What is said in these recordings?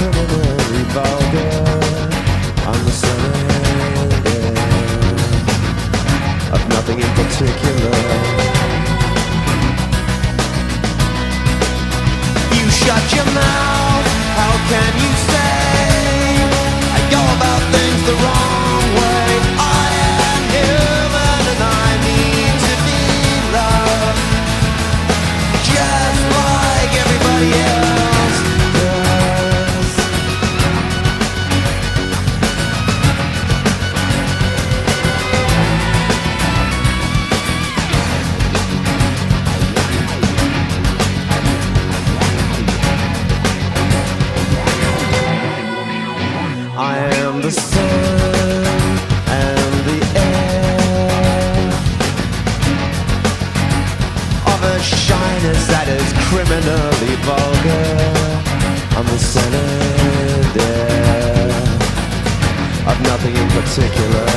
criminally vulgar the son of nothing in particular. You shut your mouth. Of a shyness that is criminally vulgar. I'm the and air of nothing in particular.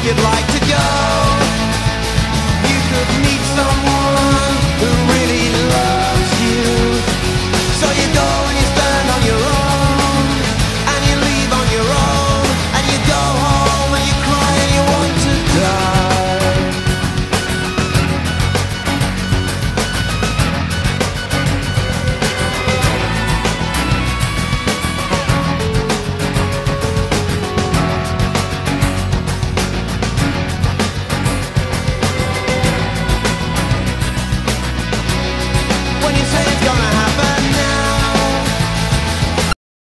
if you'd like to